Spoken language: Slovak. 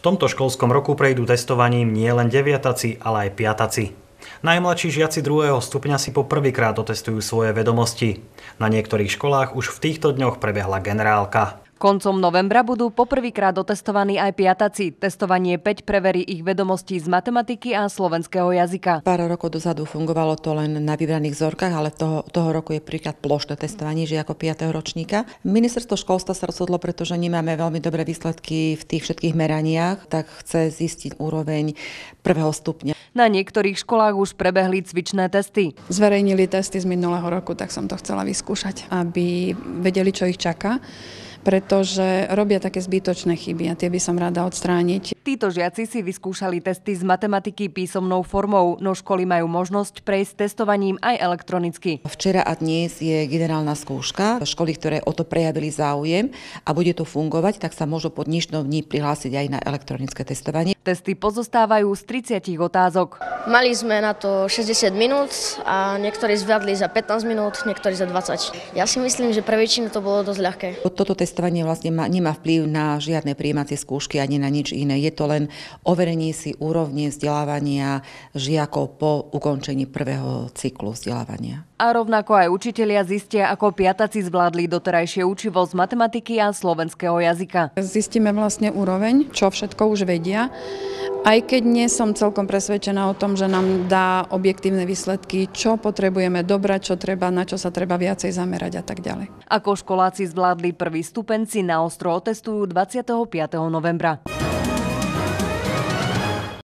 V tomto školskom roku prejdú testovaním nie len deviataci, ale aj piataci. Najmladší žiaci druhého stupňa si po prvýkrát otestujú svoje vedomosti. Na niektorých školách už v týchto dňoch prebehla generálka. Koncom novembra budú poprvýkrát otestovaní aj piataci. Testovanie 5 preverí ich vedomostí z matematiky a slovenského jazyka. Pár rokov dozadu fungovalo to len na vybraných vzorkách, ale toho, toho roku je príklad plošné testovanie žiakov 5. ročníka. Ministerstvo školstva sa rozhodlo, pretože nemáme veľmi dobré výsledky v tých všetkých meraniach, tak chce zistiť úroveň prvého stupňa. Na niektorých školách už prebehli cvičné testy. Zverejnili testy z minulého roku, tak som to chcela vyskúšať, aby vedeli, čo ich čaká pretože robia také zbytočné chyby a tie by som rada odstrániť. Títo žiaci si vyskúšali testy z matematiky písomnou formou, no školy majú možnosť prejsť testovaním aj elektronicky. Včera a dnes je generálna skúška. Školy, ktoré o to prejavili záujem a bude to fungovať, tak sa môžu pod dnešnou dní prihlásiť aj na elektronické testovanie. Testy pozostávajú z 30 otázok. Mali sme na to 60 minút a niektorí zvládli za 15 minút, niektorí za 20. Ja si myslím, že pre väčšinu to bolo dosť ľahké. Toto testovanie vlastne má, nemá vplyv na žiadne príjmacie skúšky ani na nič iné. Je to len overenie si úrovne vzdelávania žiakov po ukončení prvého cyklu vzdelávania. A rovnako aj učitelia zistia, ako piataci zvládli doterajšie učivo z matematiky a slovenského jazyka. Zistíme vlastne úroveň, čo všetko už vedia. Aj keď nie som celkom presvedčená o tom, že nám dá objektívne výsledky, čo potrebujeme dobrať, čo treba, na čo sa treba viacej zamerať a tak ďalej. Ako školáci zvládli prvý stupenci na ostro otestujú 25. novembra.